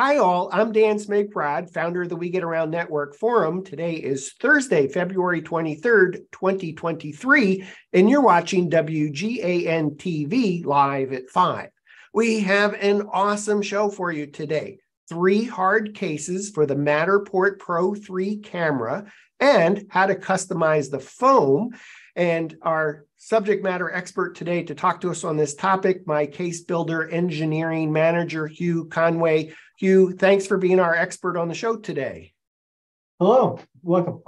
Hi, all. I'm Dan Smigrod, founder of the We Get Around Network Forum. Today is Thursday, February 23rd, 2023, and you're watching WGAN TV live at 5. We have an awesome show for you today. Three hard cases for the Matterport Pro 3 camera and how to customize the foam. And our subject matter expert today to talk to us on this topic, my case builder engineering manager, Hugh Conway. Hugh, thanks for being our expert on the show today. Hello, welcome.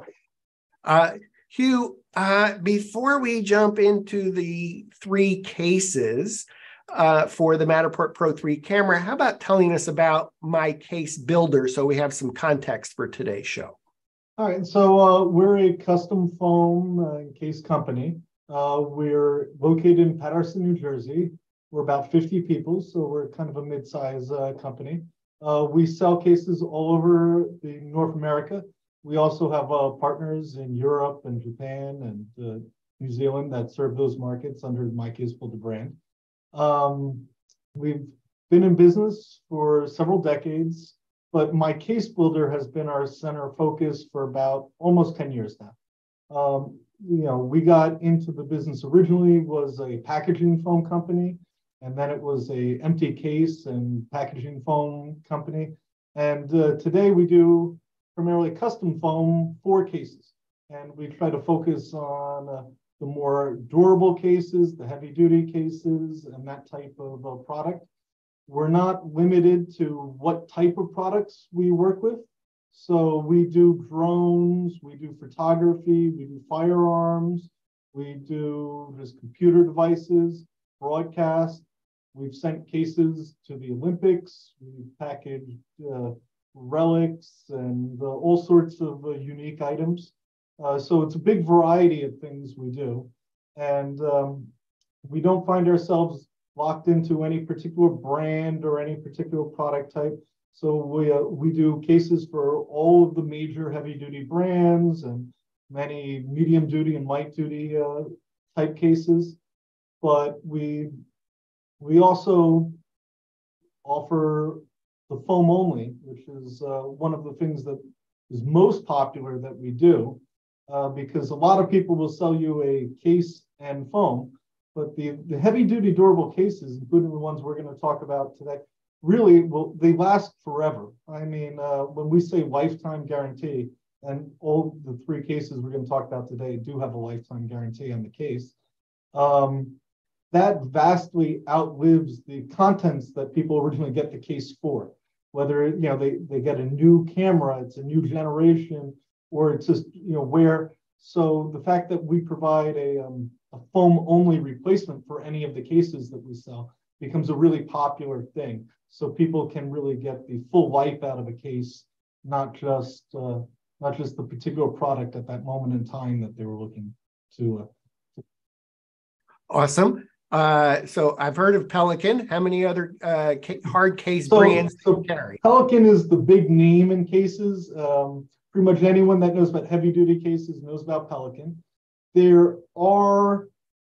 Uh, Hugh, uh, before we jump into the three cases uh, for the Matterport Pro 3 camera, how about telling us about my case builder so we have some context for today's show? All right, so uh, we're a custom foam uh, case company. Uh, we're located in Paterson, New Jersey. We're about 50 people, so we're kind of a mid-size uh, company. Uh, we sell cases all over the North America. We also have uh, partners in Europe and Japan and uh, New Zealand that serve those markets under My Case Builder brand. Um, we've been in business for several decades, but My Case Builder has been our center focus for about almost 10 years now. Um, you know, we got into the business originally was a packaging foam company and then it was a empty case and packaging foam company. And uh, today we do primarily custom foam for cases. And we try to focus on uh, the more durable cases, the heavy duty cases, and that type of uh, product. We're not limited to what type of products we work with. So we do drones, we do photography, we do firearms, we do just computer devices, broadcast, We've sent cases to the Olympics. We've packaged uh, relics and uh, all sorts of uh, unique items. Uh, so it's a big variety of things we do. And um, we don't find ourselves locked into any particular brand or any particular product type. So we, uh, we do cases for all of the major heavy duty brands and many medium duty and light duty uh, type cases. But we we also offer the foam only, which is uh, one of the things that is most popular that we do, uh, because a lot of people will sell you a case and foam, but the, the heavy duty durable cases, including the ones we're going to talk about today, really will they last forever. I mean, uh, when we say lifetime guarantee, and all the three cases we're going to talk about today do have a lifetime guarantee on the case. Um, that vastly outlives the contents that people originally get the case for. Whether you know they, they get a new camera, it's a new generation, or it's just you know where. So the fact that we provide a, um, a foam only replacement for any of the cases that we sell becomes a really popular thing. So people can really get the full life out of a case, not just uh, not just the particular product at that moment in time that they were looking to. Uh, Awesome. Uh, so I've heard of Pelican. How many other uh, hard case so, brands so do you carry? Pelican is the big name in cases. Um, pretty much anyone that knows about heavy duty cases knows about Pelican. There are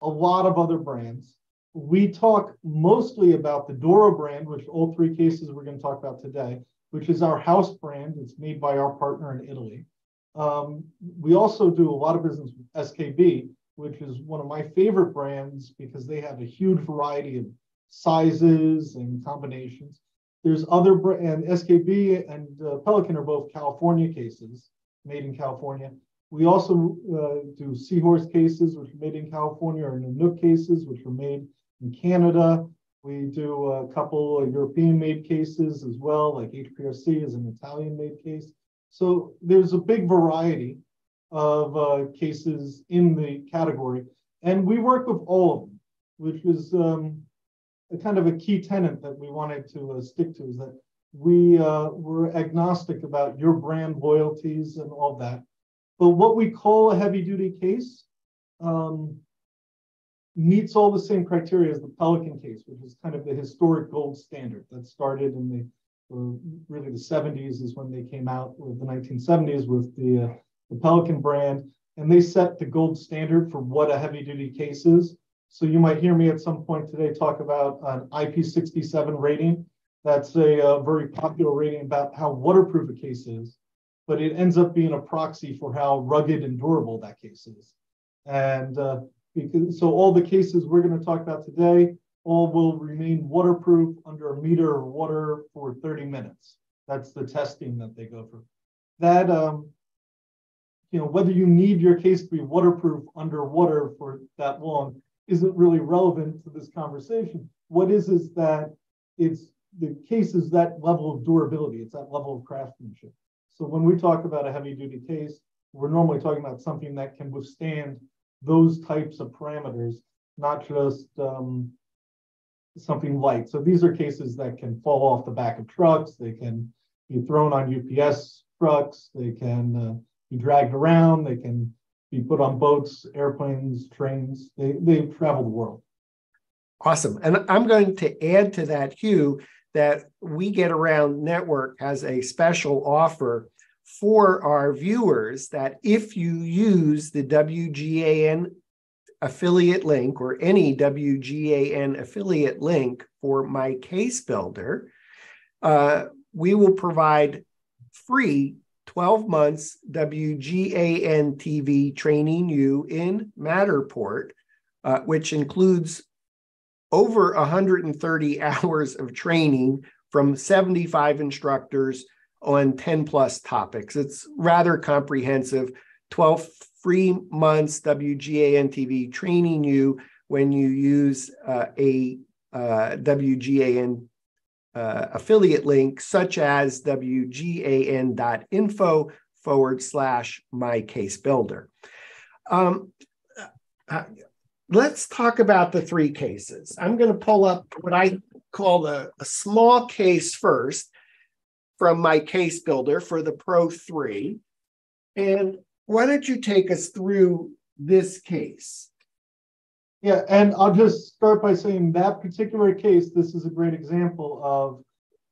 a lot of other brands. We talk mostly about the Doro brand, which all three cases we're going to talk about today, which is our house brand. It's made by our partner in Italy. Um, we also do a lot of business with SKB, which is one of my favorite brands because they have a huge variety of sizes and combinations. There's other and SKB and uh, Pelican are both California cases made in California. We also uh, do Seahorse cases, which are made in California, or Nanuk cases, which are made in Canada. We do a couple of European made cases as well, like HPRC is an Italian made case. So there's a big variety of uh, cases in the category. And we work with all of them, which was um, a kind of a key tenet that we wanted to uh, stick to is that we uh, were agnostic about your brand loyalties and all that. But what we call a heavy duty case um, meets all the same criteria as the Pelican case, which is kind of the historic gold standard that started in the uh, really the 70s is when they came out with the 1970s with the uh, the Pelican brand, and they set the gold standard for what a heavy duty case is. So you might hear me at some point today talk about an IP67 rating. That's a, a, uh, very popular rating about how waterproof a case is, but it ends up being a proxy for how rugged and durable that case is. And uh, because, so all the cases we're going to talk about today all will remain waterproof under a meter of water for 30 minutes. That's the testing that they go through. That, um, you know, whether you need your case to be waterproof underwater for that long isn't really relevant to this conversation. What is is that it's the case is that level of durability, it's that level of craftsmanship. So when we talk about a heavy duty case, we're normally talking about something that can withstand those types of parameters, not just um, something light. So these are cases that can fall off the back of trucks. They can be thrown on UPS trucks. They can uh, be dragged around. They can be put on boats, airplanes, trains. They, they travel the world. Awesome. And I'm going to add to that, Hugh, that We Get Around Network has a special offer for our viewers that if you use the WGAN affiliate link or any WGAN affiliate link for my case builder, uh, we will provide free 12 months WGAN TV training you in Matterport, uh, which includes over 130 hours of training from 75 instructors on 10 plus topics. It's rather comprehensive. 12 free months WGAN TV training you when you use uh, a uh, WGAN uh, affiliate link, such as WGAN.info forward slash my case builder. Um, uh, let's talk about the three cases. I'm going to pull up what I call a, a small case first from my case builder for the Pro 3. And why don't you take us through this case? Yeah, and I'll just start by saying that particular case, this is a great example of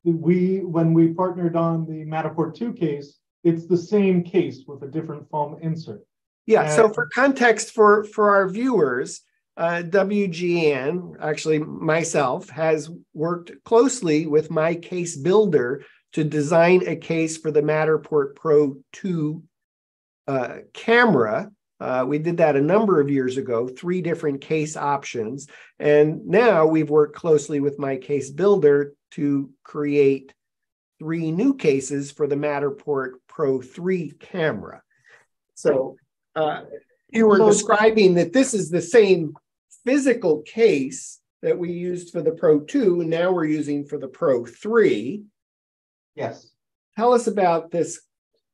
we, when we partnered on the Matterport 2 case, it's the same case with a different foam insert. Yeah, and, so for context for, for our viewers, uh, WGAN, actually myself, has worked closely with my case builder to design a case for the Matterport Pro 2 uh, camera. Uh, we did that a number of years ago, three different case options. And now we've worked closely with my case builder to create three new cases for the Matterport Pro 3 camera. So uh, you were describing that this is the same physical case that we used for the Pro 2, and now we're using for the Pro 3. Yes. Tell us about this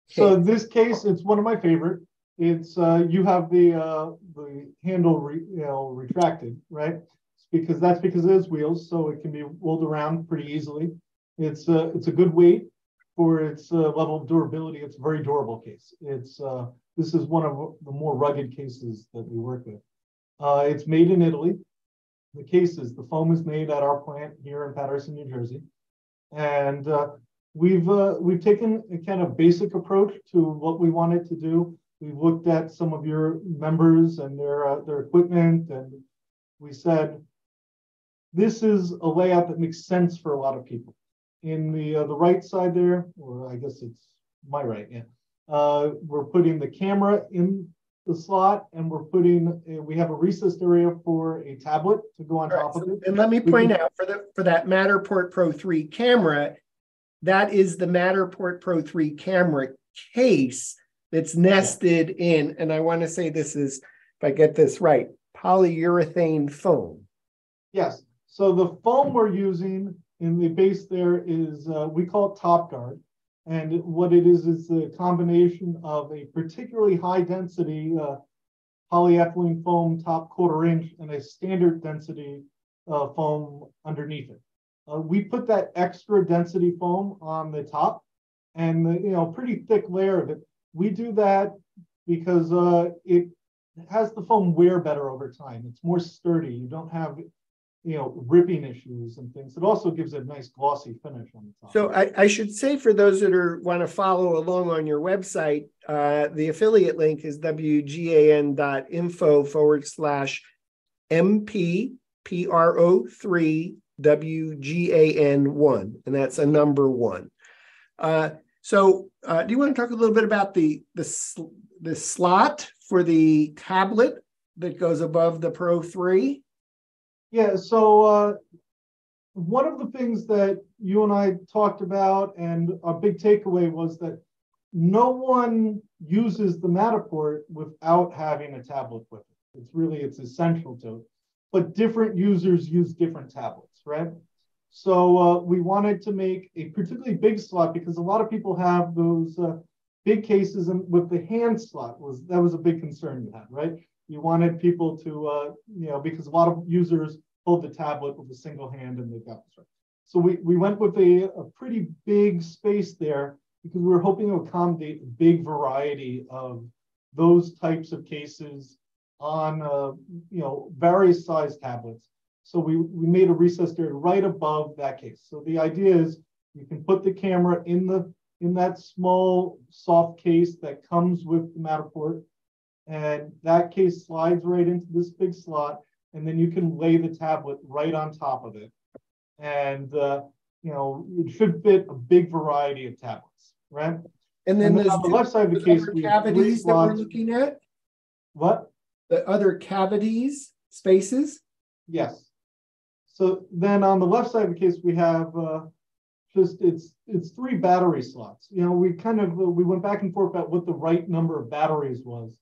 so this case, it's one of my favorite. It's uh, you have the uh, the handle re, you know retracted, right? It's because that's because it has wheels, so it can be rolled around pretty easily. It's uh, it's a good weight for its uh, level of durability. It's a very durable case. It's uh, this is one of the more rugged cases that we work with. Uh, it's made in Italy. The cases, the foam is made at our plant here in Paterson, New Jersey, and uh, We've uh, we've taken a kind of basic approach to what we wanted to do. We've looked at some of your members and their uh, their equipment, and we said this is a layout that makes sense for a lot of people. In the uh, the right side there, or I guess it's my right, yeah. Uh, we're putting the camera in the slot, and we're putting uh, we have a recessed area for a tablet to go on top of it. And let me point out for the for that Matterport Pro 3 camera, that is the Matterport Pro 3 camera case that's nested in, and I want to say this is, if I get this right, polyurethane foam. Yes. So the foam we're using in the base there is, uh, we call it Top Guard. And what it is, is a combination of a particularly high density uh, polyethylene foam top quarter inch and a standard density uh, foam underneath it. Uh, we put that extra density foam on the top and the, you know pretty thick layer of it. We do that because uh, it has the foam wear better over time. It's more sturdy. You don't have you know ripping issues and things. It also gives a nice glossy finish on the top. So I, I should say for those that are want to follow along on your website, uh, the affiliate link is wgan.info forward slash MP PRO3 WGAN1, and that's a number one. Uh, so, uh, do you want to talk a little bit about the, the, the slot for the tablet that goes above the Pro 3? Yeah, so uh, one of the things that you and I talked about, and a big takeaway was that no one uses the Matterport without having a tablet with it. It's really it's essential to it. But different users use different tablets, right? So uh, we wanted to make a particularly big slot because a lot of people have those uh, big cases and with the hand slot was that was a big concern you had, right? You wanted people to, uh, you know, because a lot of users hold the tablet with a single hand and they've got this right. So we, we went with a, a pretty big space there because we were hoping to accommodate a big variety of those types of cases on uh, you know various size tablets. So we, we made a recess area right above that case. So the idea is you can put the camera in the in that small soft case that comes with the Matterport, and that case slides right into this big slot, and then you can lay the tablet right on top of it. And, uh, you know, it should fit a big variety of tablets, right? And then, and then on the left side of the case, we have cavities that we're looking at. What? The other cavities, spaces. Yes. So then on the left side of the case, we have uh, just it's it's three battery slots. You know, we kind of we went back and forth about what the right number of batteries was.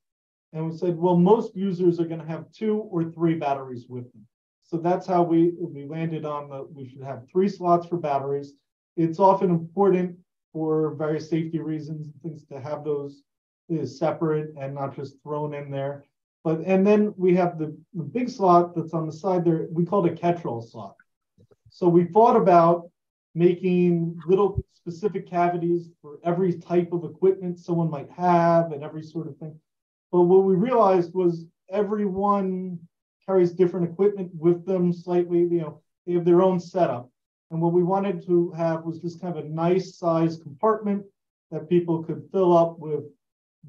And we said, well, most users are going to have two or three batteries with them. So that's how we, we landed on the, we should have three slots for batteries. It's often important for various safety reasons and things to have those is separate and not just thrown in there. But and then we have the, the big slot that's on the side there. We called a catch-all slot. So we thought about making little specific cavities for every type of equipment someone might have and every sort of thing. But what we realized was everyone carries different equipment with them slightly, you know, they have their own setup. And what we wanted to have was just kind of a nice size compartment that people could fill up with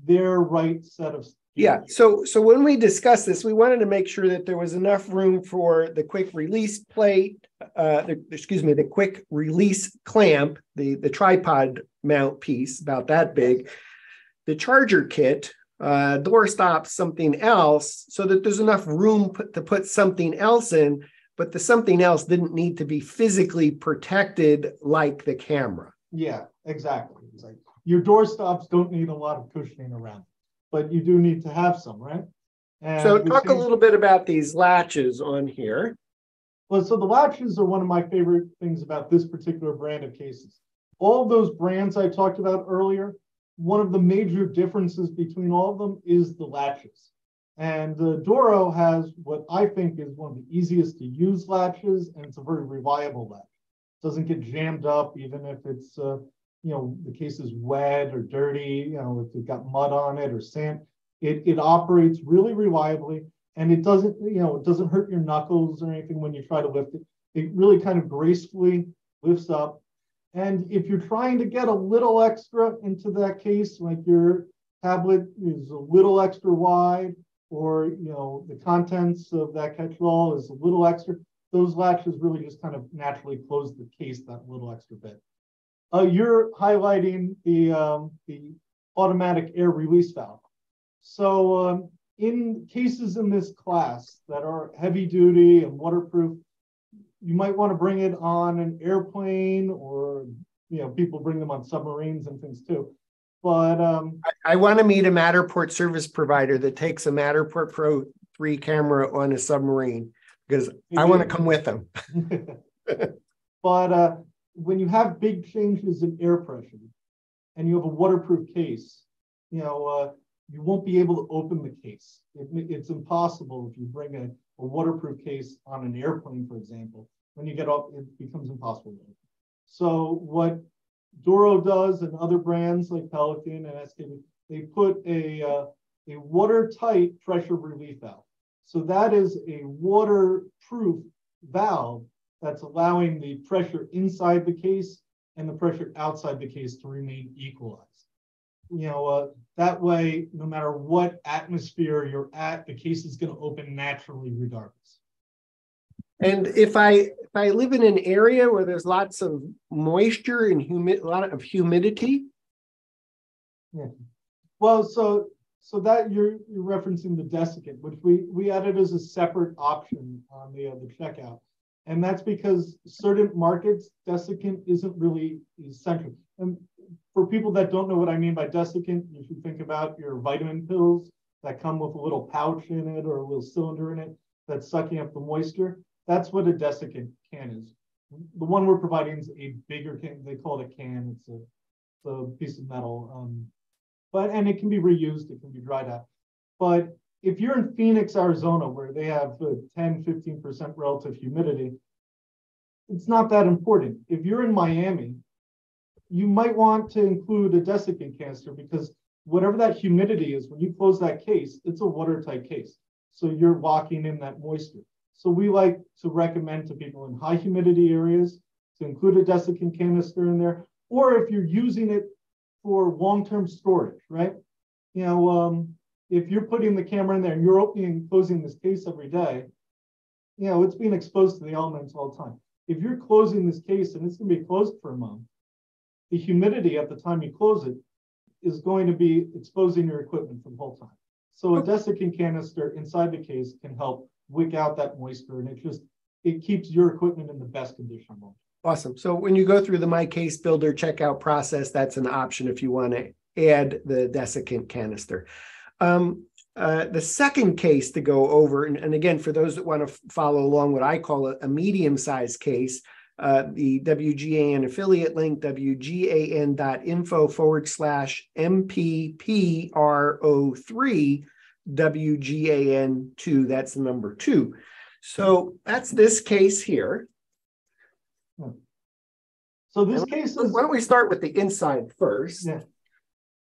their right set of yeah so so when we discussed this we wanted to make sure that there was enough room for the quick release plate uh the, excuse me the quick release clamp the the tripod mount piece about that big the charger kit uh, door stops something else so that there's enough room put, to put something else in, but the something else didn't need to be physically protected like the camera. Yeah, exactly. Like your door stops don't need a lot of cushioning around, but you do need to have some, right? And so talk a little bit about these latches on here. Well, so the latches are one of my favorite things about this particular brand of cases. All those brands I talked about earlier, one of the major differences between all of them is the latches. And the Doro has what I think is one of the easiest to use latches, and it's a very reliable latch. It doesn't get jammed up, even if it's, uh, you know, the case is wet or dirty, you know, if it's got mud on it or sand. It, it operates really reliably, and it doesn't, you know, it doesn't hurt your knuckles or anything when you try to lift it. It really kind of gracefully lifts up and if you're trying to get a little extra into that case, like your tablet is a little extra wide, or you know the contents of that catch-all is a little extra, those latches really just kind of naturally close the case that little extra bit. Uh, you're highlighting the um, the automatic air release valve. So um, in cases in this class that are heavy duty and waterproof, you might want to bring it on an airplane or you know people bring them on submarines and things too. But um, I, I, want to meet a matterport service provider that takes a matterport pro 3 camera on a submarine because i want to come with them. But uh, when you have big changes in air pressure and you have a waterproof case you know uh, you won't be able to open the case it, it's impossible if you bring a, a waterproof case on an airplane for example when you get up, it becomes impossible. So what Doro does and other brands like Pelican and SKB, they put a, uh, a watertight pressure relief valve. So that is a waterproof valve that's allowing the pressure inside the case and the pressure outside the case to remain equalized. You know, uh, that way, no matter what atmosphere you're at, the case is going to open naturally regardless. And if I if I live in an area where there's lots of moisture and humid a lot of humidity. Yeah. Well, so so that you're you're referencing the desiccant, which we we added as a separate option on the uh, the checkout, and that's because certain markets desiccant isn't really essential. And for people that don't know what I mean by desiccant, you should think about your vitamin pills that come with a little pouch in it or a little cylinder in it that's sucking up the moisture. That's what a desiccant can is. The one we're providing is a bigger can. They call it a can. It's a, it's a piece of metal. Um, but and it can be reused. It can be dried out. But if you're in Phoenix, Arizona, where they have 10, 15% relative humidity, it's not that important. If you're in Miami, you might want to include a desiccant canister because whatever that humidity is, when you close that case, it's a watertight case. So you're walking in that moisture. So we like to recommend to people in high humidity areas to include a desiccant canister in there, or if you're using it for long-term storage, right? You know, um, if you're putting the camera in there and you're opening and closing this case every day, you know, it's being exposed to the elements all the time. If you're closing this case and it's going to be closed for a month, the humidity at the time you close it is going to be exposing your equipment for the whole time. So a desiccant canister inside the case can help wick out that moisture and it just it keeps your equipment in the best condition. Awesome. So when you go through the My Case Builder checkout process, that's an option if you want to add the desiccant canister. Um, uh, the second case to go over, and, and, again, for those that want to follow along, what I call a, a medium-sized case, uh, the WGAN affiliate link, wgan.info forward slash MPPRO3 WGAN2. That's the number two. So that's this case here. So this case is. Why don't we start with the inside first? Yeah.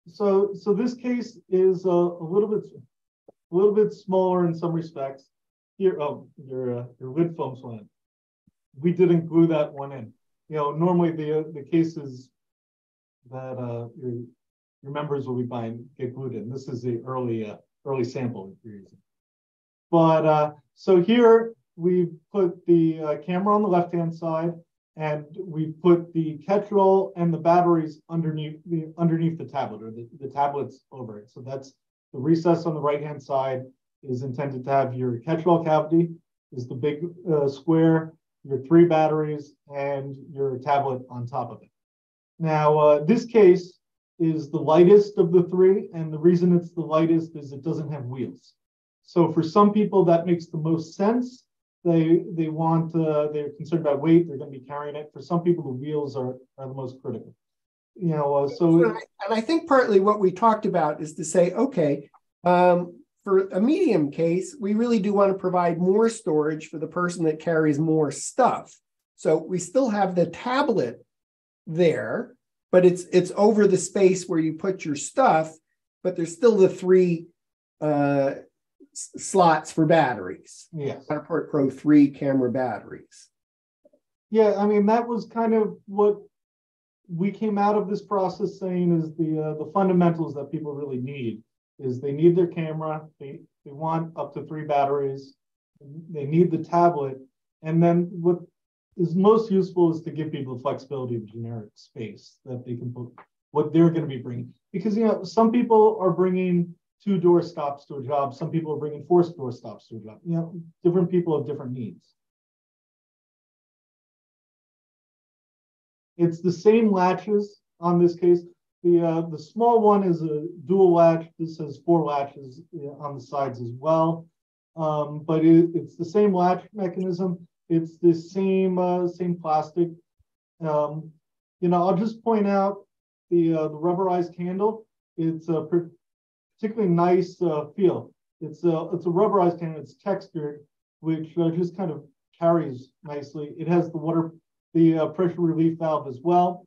So so this case is a, a little bit a little bit smaller in some respects. Here, oh, your uh, your lid foam's one. We didn't glue that one in. You know, normally the uh, the cases that uh, your your members will be buying get glued in. This is the early uh, early sample you're using. But uh, so here we put the uh, camera on the left hand side, and we put the catch-all and the batteries underneath the underneath the tablet or the, the tablets over it. So that's the recess on the right-hand side is intended to have your catch-all cavity is the big uh, square, your three batteries, and your tablet on top of it. Now, uh, this case is the lightest of the three, and the reason it's the lightest is it doesn't have wheels. So for some people, that makes the most sense they they want uh, they're concerned about weight. They're going to be carrying it. For some people, the wheels are are the most critical. You know, uh, so and I, think partly what we talked about is to say, okay, um, for a medium case, we really do want to provide more storage for the person that carries more stuff. So we still have the tablet there, but it's it's over the space where you put your stuff, but there's still the three uh, slots for batteries. Yes. Matterport Pro 3 camera batteries. Yeah, I mean, that was kind of what we came out of this process saying is the uh, the fundamentals that people really need is they need their camera, they, they want up to three batteries, they need the tablet, and then what is most useful is to give people the flexibility of generic space that they can put what they're going to be bringing. Because you know, some people are bringing two door stops to a job. Some people are bringing four door stops to a job. You know, different people have different needs. It's the same latches on this case. The uh, the small one is a dual latch. This has four latches on the sides as well. Um, but it, it's the same latch mechanism. It's the same uh, same plastic. Um, you know, I'll just point out the uh, the rubberized handle. It's a particularly nice uh, feel. It's a it's a rubberized can. It's textured, which uh, just kind of carries nicely. It has the water, the uh, pressure relief valve as well.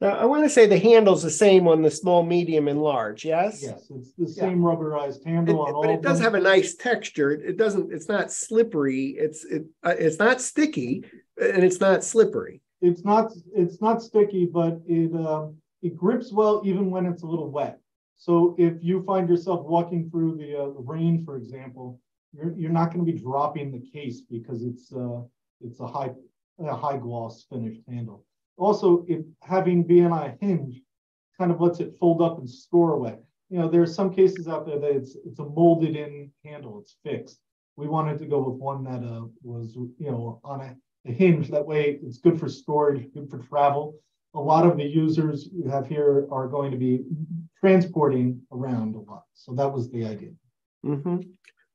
Now, I want to say the handle's the same on the small, medium, and large. Yes. Yes, it's the same yeah. rubberized handle it, on all. But it does have a nice texture. It doesn't. It's not slippery. It's it. Uh, it's not sticky, and it's not slippery. It's not. It's not sticky, but it um, it grips well even when it's a little wet. So if you find yourself walking through the, uh, rain, for example, you're, you're not going to be dropping the case because it's uh, it's a high a high gloss finished handle. Also, if having BNI hinge kind of lets it fold up and store away. You know, there are some cases out there that it's it's a molded in handle, it's fixed. We wanted to go with one that uh, was you know on a, a hinge. That way, it's good for storage, good for travel. A lot of the users you have here are going to be transporting around a lot. So that was the idea. Mm-hmm.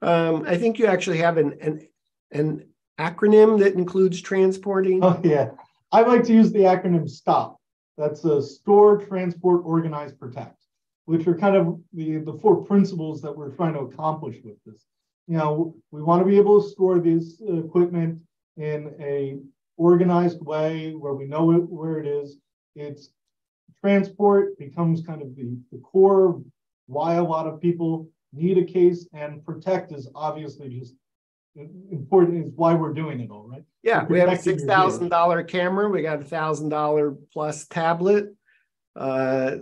Um, I think you actually have an, an an acronym that includes transporting. Oh yeah, I like to use the acronym STOP. That's a store, transport, organize, protect, which are kind of the the four principles that we're trying to accomplish with this. You know, we want to be able to store this equipment in a organized way where we know it, where it is. It's transport becomes kind of the, the core why a lot of people need a case and protect is obviously just important is why we're doing it all right? Yeah we have a six thousand dollar camera we got a thousand dollar plus tablet. Uh,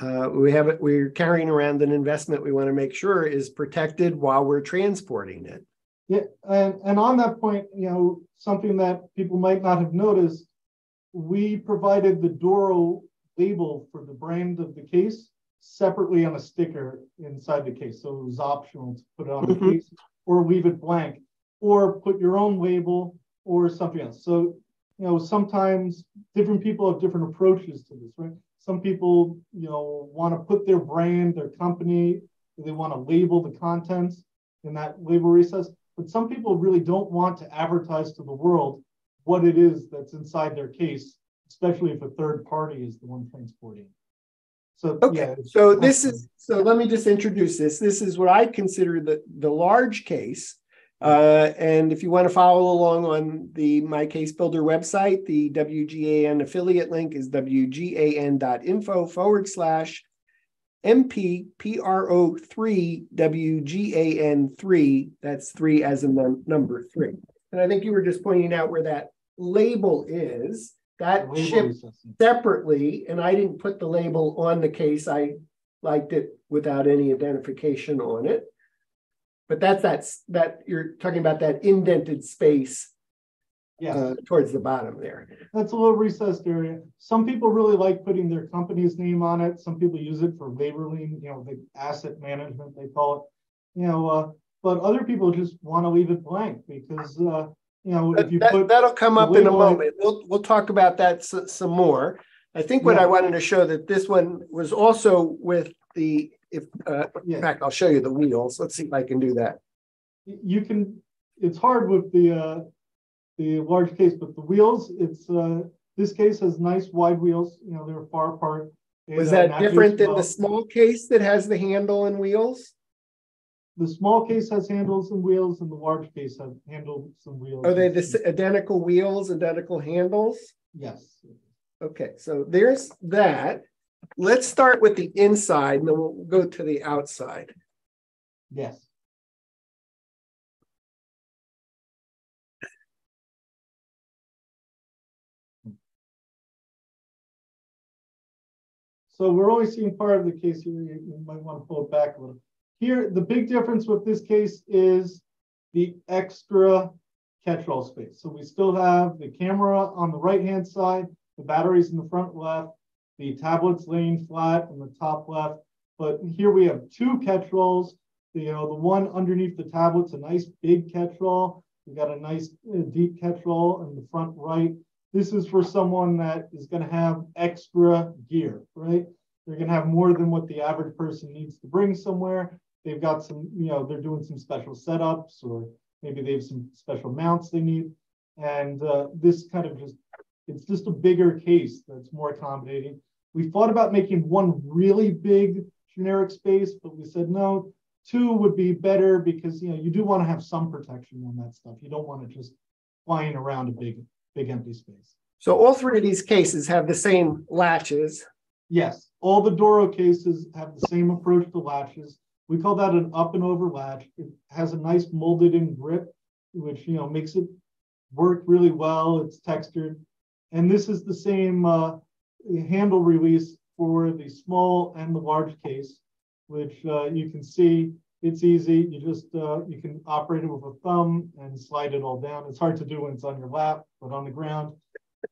uh, we have it we're carrying around an investment we want to make sure is protected while we're transporting it. Yeah and, and on that point you know something that people might not have noticed we provided the doro label for the brand of the case separately on a sticker inside the case. So it was optional to put it on mm-hmm. the case or leave it blank or put your own label or something else. So, you know, sometimes different people have different approaches to this, right? Some people, you know, want to put their brand, their company, they want to label the contents in that label recess. But some people really don't want to advertise to the world what it is that's inside their case, especially if a third party is the one transporting. So okay. Yeah, so this is so let me just introduce this. This is what I consider the the large case. Uh, and if you want to follow along on the My Case Builder website, the WGAN affiliate link is wgan.info forward slash MPPRO3 WGAN3. That's three as in the number three. And I think you were just pointing out where that label is. That shipped separately, and I didn't put the label on the case. I liked it without any identification on it. But that's that's that you're talking about that indented space yeah. Uh, towards the bottom there. That's a little recessed area. Some people really like putting their company's name on it. Some people use it for labeling, you know, the asset management they call it. You know, uh, but other people just want to leave it blank because uh, you know, if you that, put that'll come up in a moment. We'll we'll talk about that s- some more. I think what yeah. I wanted to show that this one was also with the if uh, yeah. in fact I'll show you the wheels. Let's see if I can do that. You can. It's hard with the uh, the large case, but the wheels. It's uh, this case has nice wide wheels. You know they're far apart. Was that different than well. the small case that has the handle and wheels? The small case has handles and wheels, and the large case has handles and wheels. Are they the identical wheels, identical handles? Yes. Okay, so there's that. Let's start with the inside, and then we'll go to the outside. Yes. So we're only seeing part of the case here. You might want to pull it back a little. Here, the big difference with this case is the extra catch-all space. So we still have the camera on the right-hand side, the batteries in the front left, the tablets laying flat in the top left. But here we have two catch-alls. You know, the one underneath the tablet's a nice big catch-all. We got a nice uh, deep catch-all in the front right. This is for someone that is going to have extra gear, right? They're going to have more than what the average person needs to bring somewhere they've got some, you know, they're doing some special setups or maybe they have some special mounts they need. And uh, this kind of just, it's just a bigger case that's more accommodating. We thought about making one really big generic space, but we said no, two would be better because you know you do want to have some protection on that stuff. You don't want to just flying around a big, big empty space. So all three of these cases have the same latches. Yes, all the Doro cases have the same approach to latches. We call that an up and over latch. It has a nice molded in grip, which you know makes it work really well. It's textured, and this is the same uh, handle release for the small and the large case, which uh, you can see it's easy. You just uh, you can operate it with a thumb and slide it all down. It's hard to do when it's on your lap, but on the ground,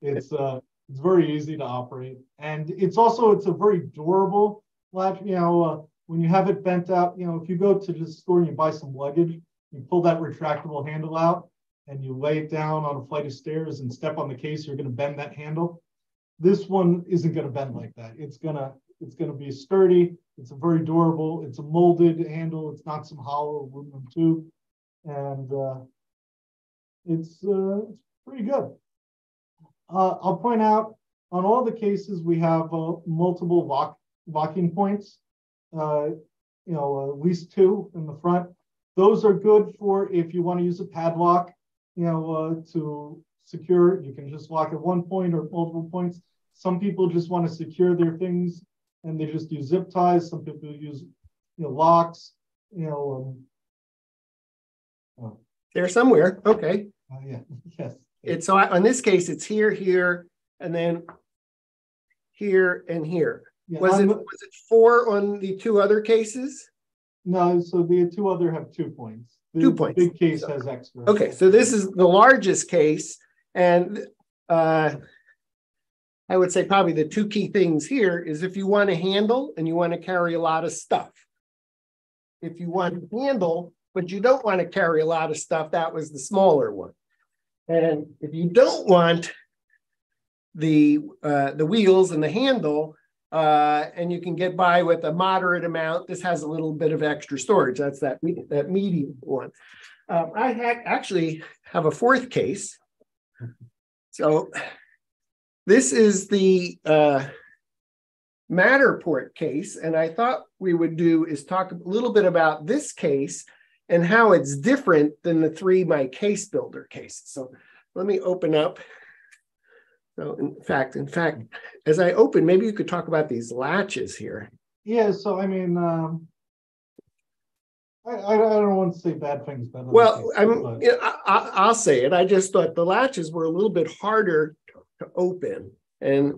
it's uh, it's very easy to operate. And it's also it's a very durable latch. You know, uh, when you have it bent out, you know, if you go to the store and you buy some luggage, you pull that retractable handle out and you lay it down on a flight of stairs and step on the case, you're going to bend that handle. This one isn't going to bend like that. It's gonna it's going to be sturdy. It's a very durable. It's a molded handle. It's not some hollow aluminum tube, and uh, it's uh, it's pretty good. Uh, I'll point out on all the cases we have uh, multiple lock, locking points. Uh, you know, at least two in the front. Those are good for if you want to use a padlock. You know, uh, to secure. You can just lock at one point or multiple points. Some people just want to secure their things and they just use zip ties. Some people use you know locks. You know. Um, oh. There somewhere. Okay. Uh, yeah. Yes. It's so on this case, it's here, here, and then here and here. Yeah, was it was it four on the two other cases? No, so the two other have two points. The two points. Big case so, has extra. Okay, so this is the largest case, and uh, I would say probably the two key things here is if you want to handle and you want to carry a lot of stuff. If you want to handle, but you don't want to carry a lot of stuff, that was the smaller one. And if you don't want the uh, the wheels and the handle, uh, and you can get by with a moderate amount, this has a little bit of extra storage. That's that that medium one. Um, I ha- actually have a fourth case. So this is the uh, Matterport case, and I thought we would do is talk a little bit about this case and how it's different than the three my case builder cases. So let me open up. So in fact, in fact, as I open, maybe you could talk about these latches here. Yeah, so I mean, um, I, I, don't want to say bad things. About well, I'm, you know, I, I'll say it. I just thought the latches were a little bit harder to open and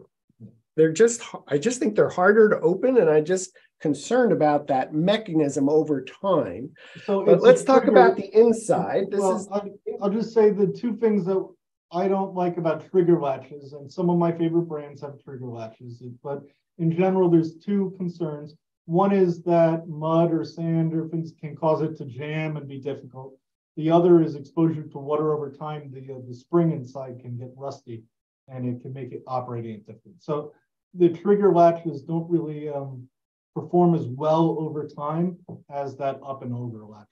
they're just i just think they're harder to open and i just concerned about that mechanism over time so but let's talk about the inside this well, is I'll, I'll just say the two things that i don't like about trigger latches and some of my favorite brands have trigger latches but in general there's two concerns one is that mud or sand or things can cause it to jam and be difficult the other is exposure to water over time the, uh, the spring inside can get rusty and it can make it operating different. So the trigger latches don't really um, perform as well over time as that up and over latch.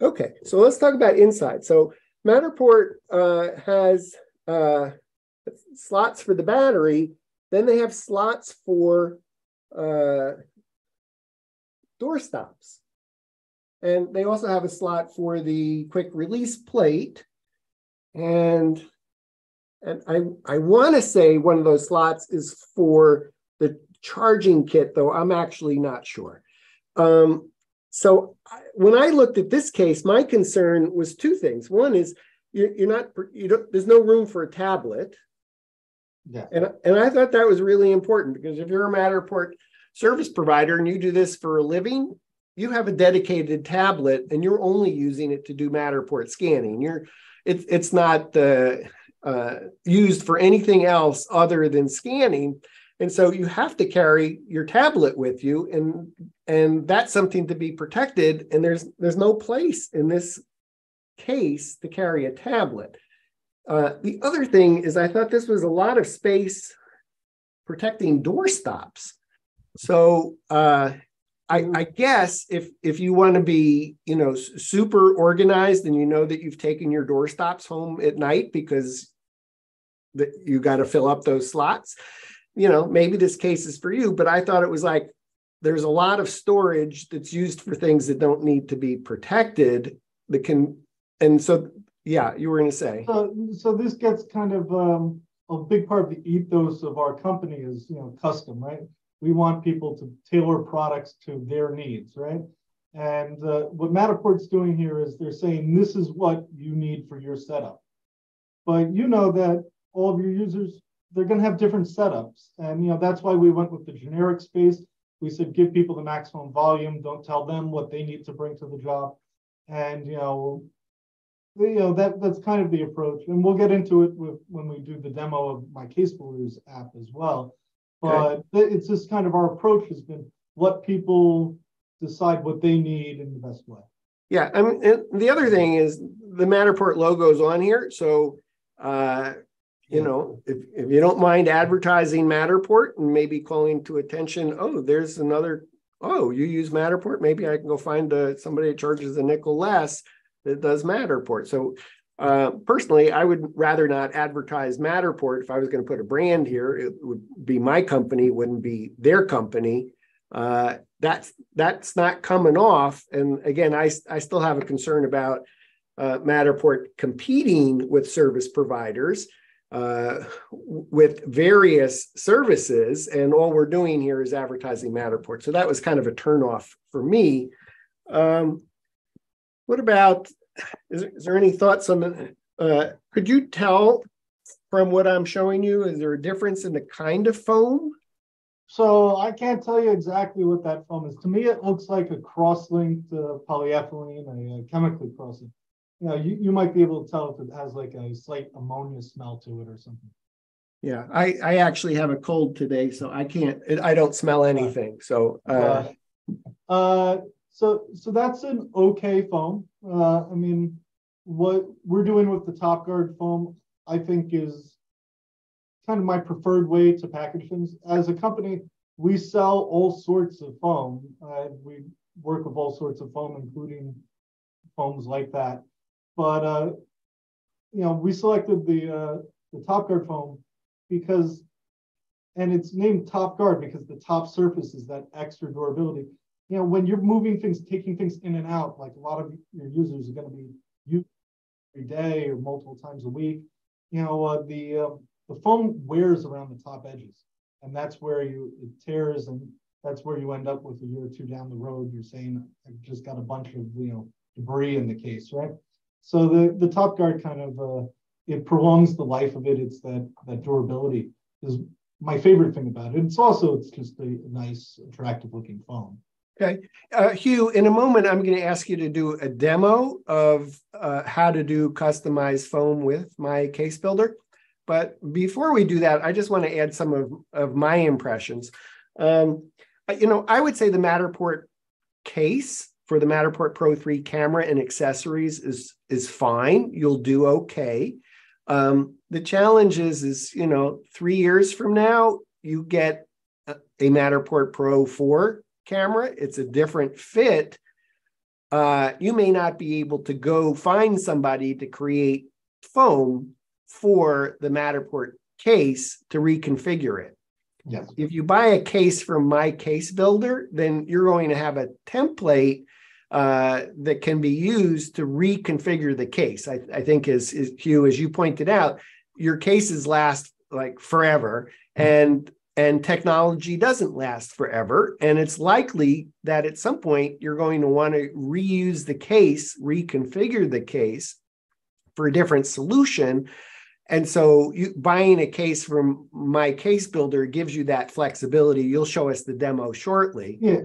Okay, so let's talk about inside. So Matterport uh, has uh, slots for the battery. Then they have slots for uh, door stops. And they also have a slot for the quick release plate. And and I, I want to say one of those slots is for the charging kit, though I'm actually not sure. Um, so when I looked at this case, my concern was two things. One is you're, you're not, you don't, there's no room for a tablet. Yeah. And, and I thought that was really important because if you're a Matterport service provider and you do this for a living, you have a dedicated tablet and you're only using it to do Matterport scanning. You're, it's it's not the uh, used for anything else other than scanning. And so you have to carry your tablet with you, and and that's something to be protected. And there's there's no place in this case to carry a tablet. Uh, the other thing is, I thought this was a lot of space protecting door stops. So uh, I, I, guess if if you want to be you know super organized and you know that you've taken your door stops home at night because that you got to fill up those slots. You know, maybe this case is for you, but I thought it was like there's a lot of storage that's used for things that don't need to be protected that can and so yeah you were going to say. So, so this gets kind of um, a big part of the ethos of our company is you know custom right? We want people to tailor products to their needs right? And uh, what matterport's doing here is they're saying this is what you need for your setup. But you know that all of your users, they're going to have different setups. And, you know, that's why we went with the generic space. we said give people the maximum volume. Don't tell them what they need to bring to the job, and you know, you know that that's kind of the approach. And we'll get into it with, when we do the demo of my Case Builders app as well. But okay. it's just kind of our approach has been let people decide what they need in the best way. Yeah, I mean, the other thing is the Matterport logo is on here, so uh, you know, if, if you don't mind advertising Matterport and maybe calling to attention, oh, there's another, oh, you use Matterport, maybe I can go find uh, somebody that charges a nickel less that does Matterport. So uh, personally, I would rather not advertise Matterport. If I was going to put a brand here, it would be my company, wouldn't be their company. Uh, that's that's not coming off. And again, I I still have a concern about uh, Matterport competing with service providers uh, with various services, and all we're doing here is advertising Matterport. So that was kind of a turnoff for me. Um, what about? Is, is, there any thoughts on the? Uh, could you tell from what I'm showing you? Is there a difference in the kind of foam? So I can't tell you exactly what that foam is. To me, it looks like a cross-linked uh, polyethylene, a, a chemically cross-linked you know, you, you might be able to tell if it has like a slight ammonia smell to it or something. Yeah, I, I actually have a cold today, so I can't, I don't smell anything. So, uh, uh, so, so that's an okay foam. Uh, I mean, what we're doing with the Top Guard foam, I think is kind of my preferred way to package things. As a company, we sell all sorts of foam. Uh, we work with all sorts of foam, including foams like that. But uh, you know, we selected the uh, the Top Guard foam because, and it's named Top Guard because the top surface is that extra durability. You know, when you're moving things, taking things in and out, like a lot of your users are going to be using every day or multiple times a week. You know, uh, the uh, the foam wears around the top edges, and that's where you it tears, and that's where you end up with a year or two down the road. You're saying I've just got a bunch of you know debris in the case, right? So the the top guard kind of uh, it prolongs the life of it. It's that that durability is my favorite thing about it. It's also it's just a nice, attractive looking foam. Okay, uh, Hugh. In a moment, I'm going to ask you to do a demo of uh, how to do customized foam with my case builder. But before we do that, I just want to add some of, of my impressions. Um, you know, I would say the Matterport case for the Matterport Pro 3 camera and accessories is is fine. You'll do okay. Um, the challenge is, is you know, three years from now, you get a, a Matterport Pro 4 camera. It's a different fit. Uh, you may not be able to go find somebody to create foam for the Matterport case to reconfigure it. Yes. If you buy a case from my case builder, then you're going to have a template uh, that can be used to reconfigure the case. I, I think, as, as Hugh, as you pointed out, your cases last like forever, and and technology doesn't last forever. And it's likely that at some point you're going to want to reuse the case, reconfigure the case for a different solution and so you buying a case from my case builder gives you that flexibility. You'll show us the demo shortly. Yeah.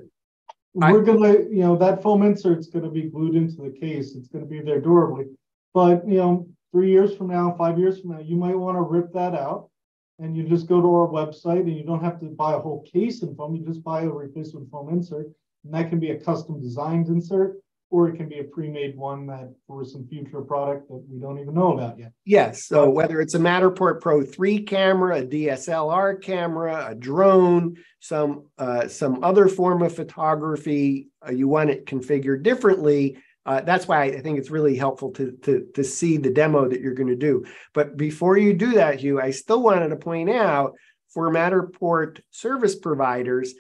We're I, gonna, you know, that foam insert's gonna be glued into the case. It's gonna be there durably. But you know, three years from now, five years from now, you might want to rip that out and you just go to our website and you don't have to buy a whole case in foam. You just buy a replacement foam insert. And that can be a custom designed insert or it can be a pre-made one that for some future product that we don't even know about yet. Yes. So whether it's a Matterport Pro 3 camera, a DSLR camera, a drone, some uh, some other form of photography, uh, you want it configured differently. Uh, that's why I think it's really helpful to, to, to see the demo that you're going to do. But before you do that, Hugh, I still wanted to point out for Matterport service providers,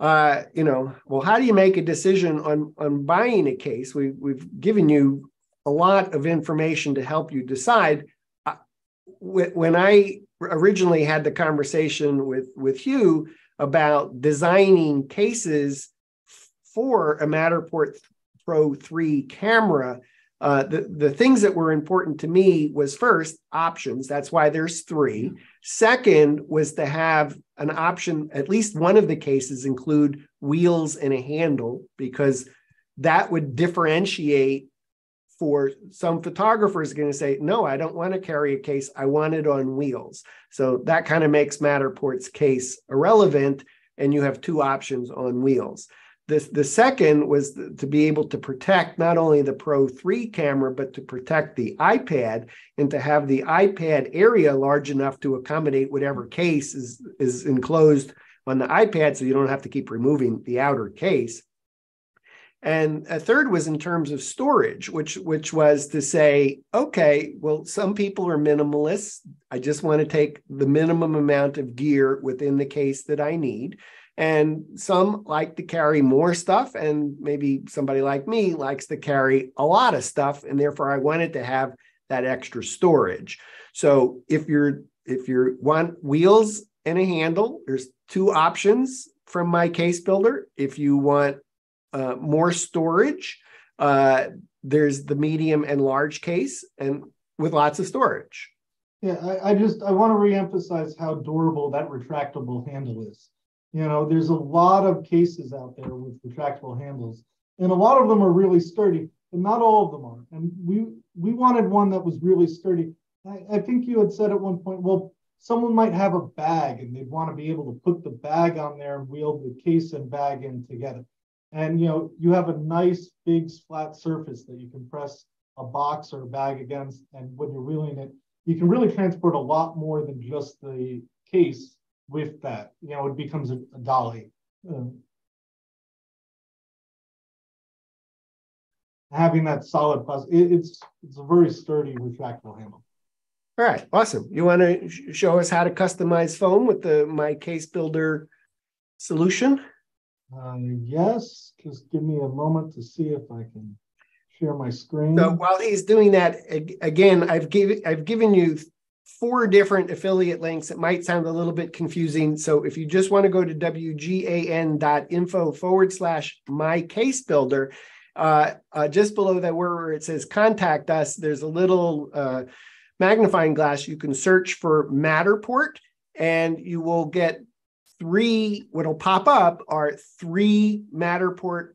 uh, you know, well, how do you make a decision on on buying a case? We we've given you a lot of information to help you decide. Uh, when I originally had the conversation with with Hugh about designing cases for a Matterport Pro 3 camera, uh, the, the things that were important to me was first options. That's why there's three. Second was to have an option, at least one of the cases include wheels and a handle, because that would differentiate for some photographers going to say, no, I don't want to carry a case. I want it on wheels. So that kind of makes Matterport's case irrelevant, and you have two options on wheels. The, the second was to be able to protect not only the Pro 3 camera, but to protect the iPad and to have the iPad area large enough to accommodate whatever case is, is enclosed on the iPad so you don't have to keep removing the outer case. And a third was in terms of storage, which which was to say, okay, well, some people are minimalists. I just want to take the minimum amount of gear within the case that I need. And some like to carry more stuff, and maybe somebody like me likes to carry a lot of stuff, and therefore I wanted to have that extra storage. So if you're if you want wheels and a handle, there's two options from my case builder. If you want uh, more storage. Uh, there's the medium and large case, and with lots of storage. Yeah, I, I just I want to reemphasize how durable that retractable handle is. You know, there's a lot of cases out there with retractable handles, and a lot of them are really sturdy, but not all of them are. And we we wanted one that was really sturdy. I, I think you had said at one point, well, someone might have a bag and they'd want to be able to put the bag on there and wheel the case and bag in together. And you know, you have a nice big flat surface that you can press a box or a bag against. And when you're wheeling it, you can really transport a lot more than just the case with that. You know, it becomes a, a dolly. Um, having that solid it, it's it's a very sturdy retractable handle. All right, awesome. You want to sh- show us how to customize foam with the My Case Builder solution? Uh, yes, just give me a moment to see if I can share my screen. So while he's doing that, again, I've given I've given you four different affiliate links. It might sound a little bit confusing. So if you just want to go to wgan.info forward slash my case builder, uh, uh, just below that where it says contact us, there's a little uh, magnifying glass. You can search for Matterport and you will get three, what'll pop up are three Matterport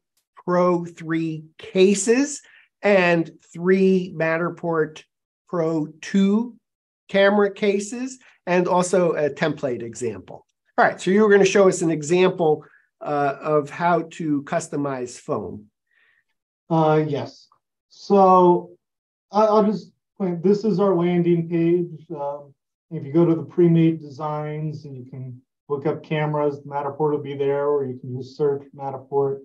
Pro 3 cases and three Matterport Pro 2 camera cases, and also a template example. All right, so you were going to show us an example uh, of how to customize foam. Uh, yes. So I'll just point, this is our landing page. Um, if you go to the pre-made designs and you can look up cameras, Matterport will be there, or you can just search Matterport.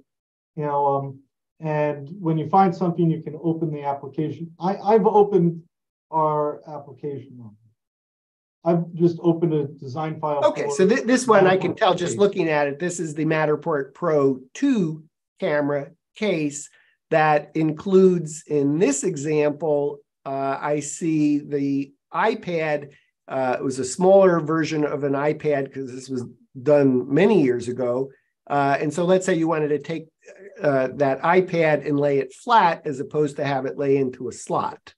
You know, um, and when you find something, you can open the application. I, I've opened our application. I've just opened a design file. Okay, so th- this one I can tell just looking at it. This is the Matterport Pro 2 camera case that includes, in this example, uh, I see the iPad uh, it was a smaller version of an iPad because this was done many years ago. Uh, and so let's say you wanted to take uh, that iPad and lay it flat as opposed to have it lay into a slot.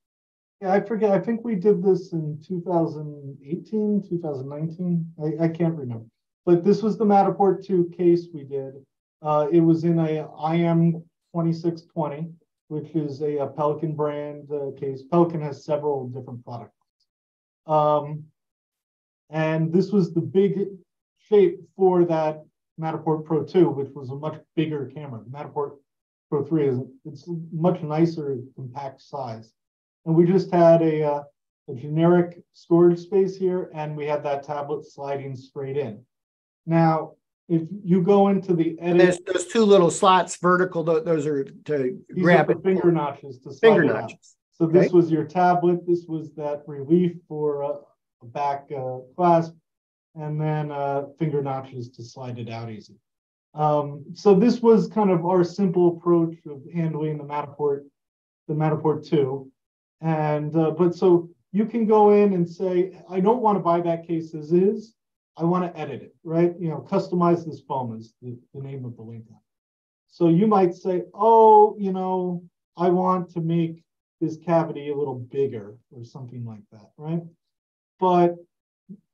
Yeah, I forget. I think we did this in 2018, 2019. I, I can't remember. But this was the Matterport 2 case we did. Uh, it was in a IM 2620, which is a, a Pelican brand uh, case. Pelican has several different products. Um, and this was the big shape for that Matterport Pro 2, which was a much bigger camera. The Matterport Pro 3 is it's much nicer compact size. And we just had a, uh, a generic storage space here, and we had that tablet sliding straight in. Now, if you go into the edit, there's those two little slots vertical. Those are to grab it. Finger notches to finger notches. So this okay. was your tablet. This was that relief for a, a back uh, clasp, and then uh, finger notches to slide it out easy. Um, so this was kind of our simple approach of handling the Matterport, the Matterport 2. And uh, but so you can go in and say, I don't want to buy that case as is. I want to edit it, right? You know, customize this foam is the, the name of the link. So you might say, oh, you know, I want to make this cavity a little bigger or something like that, right? But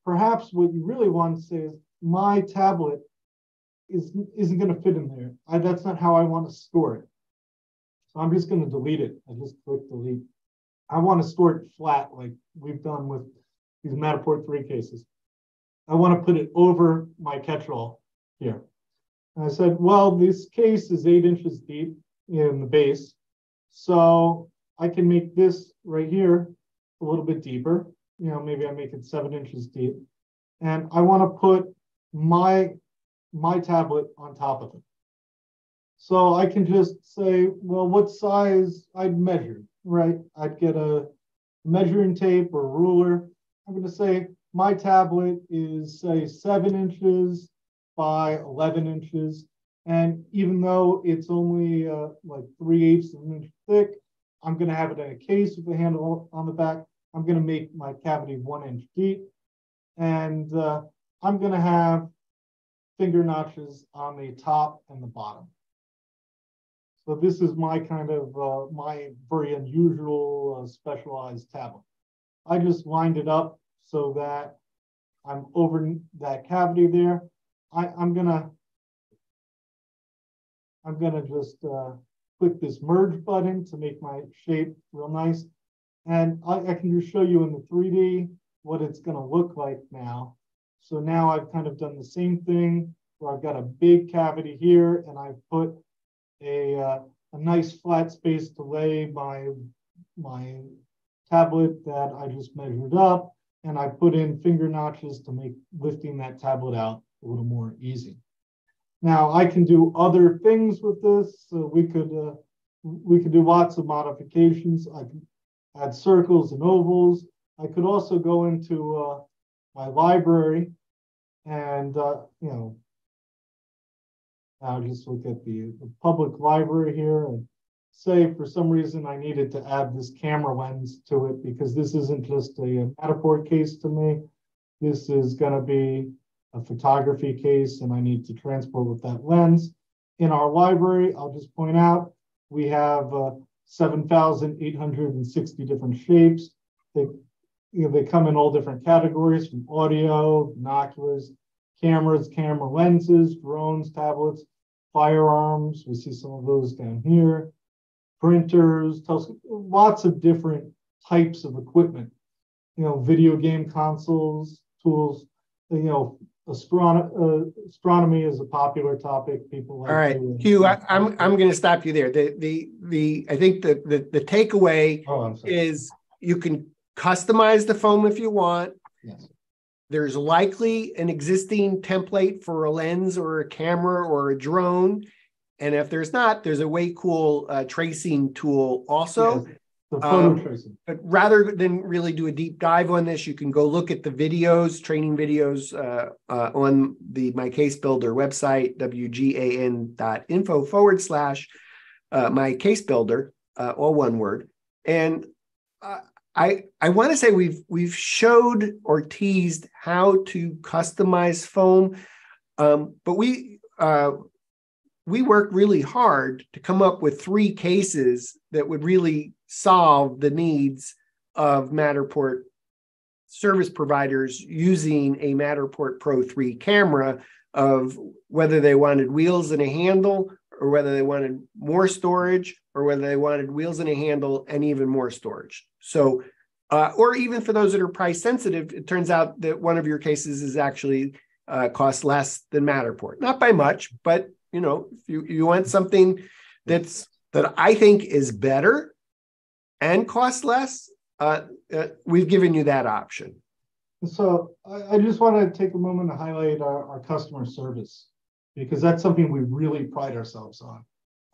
perhaps what you really want to say is my tablet is, isn't going to fit in there. I, that's not how I want to store it. So I'm just going to delete it. I just click delete. I want to store it flat like we've done with these Matterport 3 cases. I want to put it over my catch-all here. And I said, well, this case is eight inches deep in the base. So I can make this right here a little bit deeper. You know, maybe I make it seven inches deep. And I want to put my my tablet on top of it. So I can just say, well, what size I'd measure, right? I'd get a measuring tape or ruler. I'm going to say my tablet is, say, seven inches by 11 inches. And even though it's only uh, like three eighths of an inch thick, I'm going to have it in a case with a handle on the back. I'm going to make my cavity one inch deep. And uh, I'm going to have finger notches on the top and the bottom. So this is my kind of, uh, my very unusual uh, specialized tablet. I just lined it up so that I'm over that cavity there. I, I'm gonna, I'm gonna just uh, click this merge button to make my shape real nice. And I, I can just show you in the 3D what it's gonna look like now. So now I've kind of done the same thing where I've got a big cavity here and I've put a, uh, a nice flat space to lay my, my tablet that I just measured up. And I put in finger notches to make lifting that tablet out a little more easy. Now I can do other things with this. So we could, uh, we could do lots of modifications. I can add circles and ovals. I could also go into uh, my library and, uh, you know, I'll just look at the, the public library here and say for some reason I needed to add this camera lens to it because this isn't just a, a Matterport case to me. This is going to be a photography case and I need to transport with that lens. In our library, I'll just point out, we have uh, 7,860 different shapes. They, you know, they come in all different categories from audio, binoculars, cameras, camera lenses, drones, tablets, firearms. We see some of those down here. Printers, lots of different types of equipment. You know, video game consoles, tools. You know, astronomy, uh, astronomy is a popular topic. People like All right, Hugh, I, am I'm, I'm going to stop you there. The the the I think the the, the takeaway oh, is you can customize the foam if you want. Yes. There's likely an existing template for a lens or a camera or a drone. And if there's not, there's a way cool uh, tracing tool also. um, but rather than really do a deep dive on this, you can go look at the videos, training videos uh, uh, on the My Case Builder website, wgan.info forward slash uh, My Case Builder, uh, all one word. And uh, I I want to say we've we've showed or teased how to customize foam, um, but we uh, we worked really hard to come up with three cases that would really solve the needs of Matterport service providers using a Matterport Pro 3 camera of whether they wanted wheels and a handle or whether they wanted more storage or whether they wanted wheels and a handle and even more storage. So, uh, or even for those that are price sensitive, it turns out that one of your cases is actually uh, cost less than Matterport, not by much, but you know, if you, you want something that's that I think is better and costs less, uh, uh we've given you that option. So I, I just want to take a moment to highlight our, our customer service because that's something we really pride ourselves on.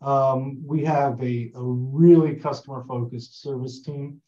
Um, we have a, a really customer focused service team.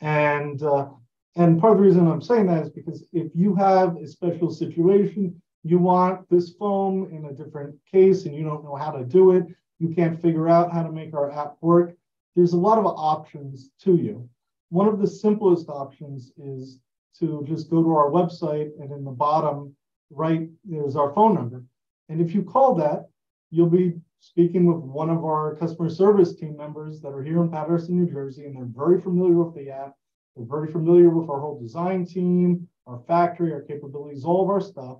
And, uh, and part of the reason I'm saying that is because if you have a special situation, you want this foam in a different case and you don't know how to do it, you can't figure out how to make our app work, there's a lot of options to you. One of the simplest options is to just go to our website and in the bottom right, there's our phone number. And if you call that, you'll be speaking with one of our customer service team members that are here in Paterson, New Jersey, and they're very familiar with the app. They're very familiar with our whole design team, our factory, our capabilities, all of our stuff,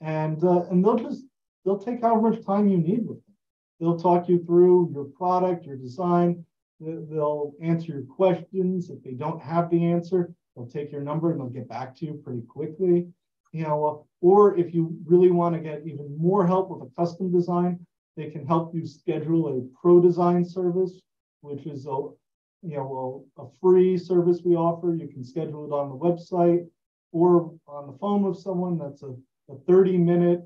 and uh, and they'll just they'll take however much time you need with them. They'll talk you through your product, your design. They'll answer your questions. If they don't have the answer, they'll take your number and they'll get back to you pretty quickly. You know, or if you really want to get even more help with a custom design, they can help you schedule a pro design service, which is a you know a, a free service we offer. You can schedule it on the website or on the phone with someone. That's a, a 30 minute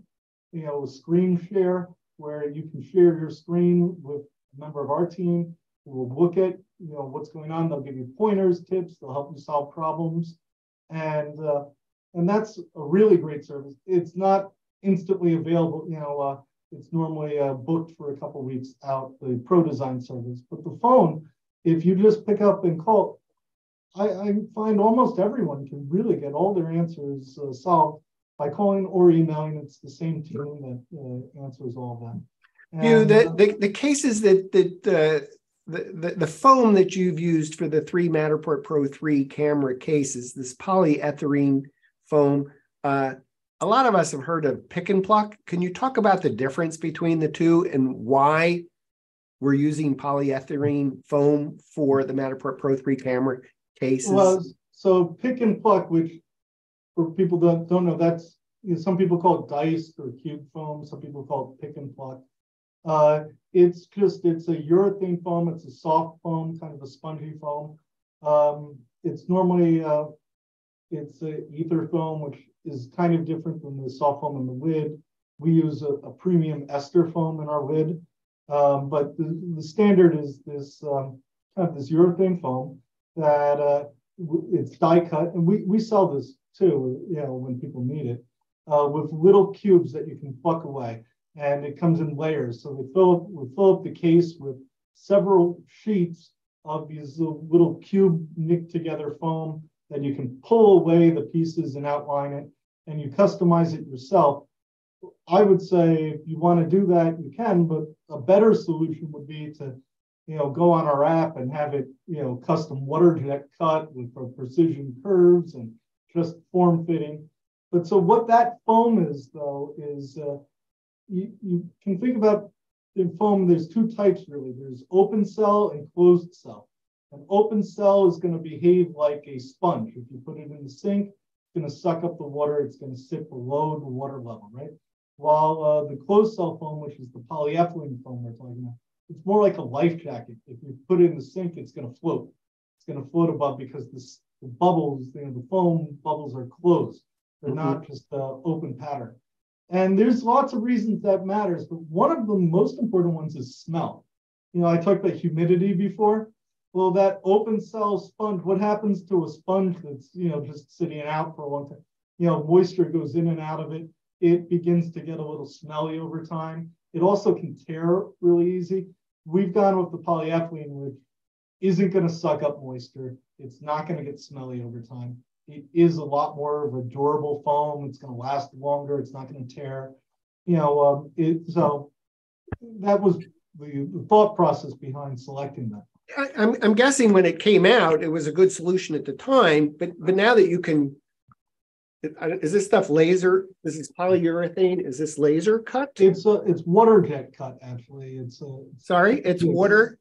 you know screen share where you can share your screen with a member of our team who will look at you know what's going on. They'll give you pointers, tips. They'll help you solve problems, and uh, and that's a really great service. It's not instantly available. You know, uh, it's normally uh, booked for a couple weeks out. The Pro Design service, but the phone, if you just pick up and call, I, I find almost everyone can really get all their answers uh, solved by calling or emailing. It's the same team that uh, answers all of them. And, you know, the, uh, the the cases that that uh, the, the, the foam that you've used for the three Matterport Pro 3 camera cases, this polyethylene foam, uh, a lot of us have heard of pick and pluck. Can you talk about the difference between the two and why we're using polyethylene foam for the Matterport Pro 3 camera cases? Well, so pick and pluck, which for people that don't know, that's you know, some people call it diced or cube foam, some people call it pick and pluck. Uh, it's just, it's a urethane foam. It's a soft foam, kind of a spongy foam. Um, it's normally, uh, it's a ether foam, which is kind of different than the soft foam in the lid. We use a, a premium ester foam in our lid. Um, but the, the standard is this um, kind of this urethane foam that uh, it's die cut, and we, we sell this too, you know, when people need it, uh, with little cubes that you can pluck away and it comes in layers. So we fill up, we fill up the case with several sheets of these little cube nicked together foam that you can pull away the pieces and outline it, and you customize it yourself. I would say if you want to do that, you can, but a better solution would be to, you know, go on our app and have it, you know, custom water jet cut with precision curves and just form fitting. But so what that foam is, though, is uh, you, you can think about in foam, there's two types really. There's open cell and closed cell. An open cell is going to behave like a sponge. If you put it in the sink, it's going to suck up the water. It's going to sit below the water level, right? While uh, the closed cell foam, which is the polyethylene foam we're talking about, it's more like a life jacket. If you put it in the sink, it's going to float. It's going to float above because this, the bubbles, you know, the foam bubbles are closed. They're mm-hmm. not just uh, open pattern. And there's lots of reasons that matters, but one of the most important ones is smell. You know, I talked about humidity before. Well, that open cell sponge, what happens to a sponge that's, you know, just sitting out for a long time? You know, moisture goes in and out of it. It begins to get a little smelly over time. It also can tear really easy. We've gone with the polyethylene, which isn't going to suck up moisture. It's not going to get smelly over time it is a lot more of a durable foam. It's going to last longer. It's not going to tear. You know, um, it, so that was the, the, thought process behind selecting that. I, I'm, I'm guessing when it came out, it was a good solution at the time. But but now that you can, is this stuff laser? Is this is polyurethane. Is this laser cut? It's a it's water jet cut actually. It's a sorry, it's, it's water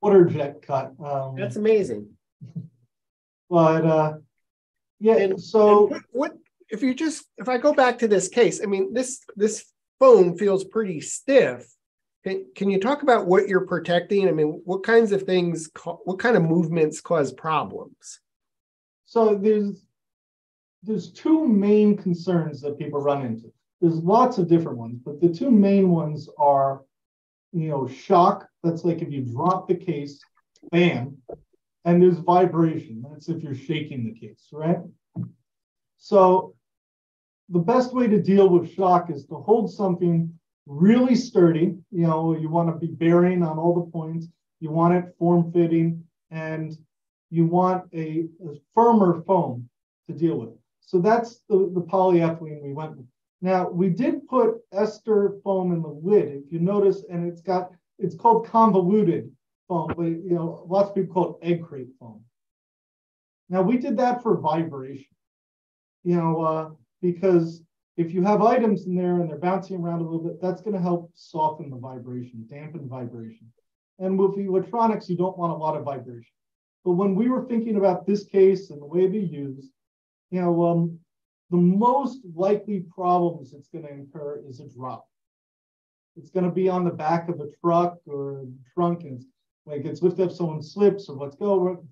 water jet cut. Um, That's amazing. But uh, yeah. And so and what if you just if I go back to this case, I mean this this foam feels pretty stiff. Can, can you talk about what you're protecting? I mean, what kinds of things, what kind of movements cause problems? So there's there's two main concerns that people run into. There's lots of different ones, but the two main ones are, you know, shock. That's like if you drop the case, bam, and there's vibration. That's if you're shaking the case, right? So the best way to deal with shock is to hold something really sturdy. You know, you want to be bearing on all the points. You want it form fitting, and you want a, a, firmer foam to deal with. So that's the, the polyethylene we went with. Now we did put ester foam in the lid, if you notice, and it's got it's called convoluted foam, but you know, lots of people call it egg crate foam. Now we did that for vibration. You know, uh, because if you have items in there and they're bouncing around a little bit, that's going to help soften the vibration, dampen vibration. And with electronics, you don't want a lot of vibration. But when we were thinking about this case and the way they used, you know, um, the most likely problems it's going to incur is a drop. It's going to be on the back of a truck or trunk, and like it's lifted up, someone slips or let's go,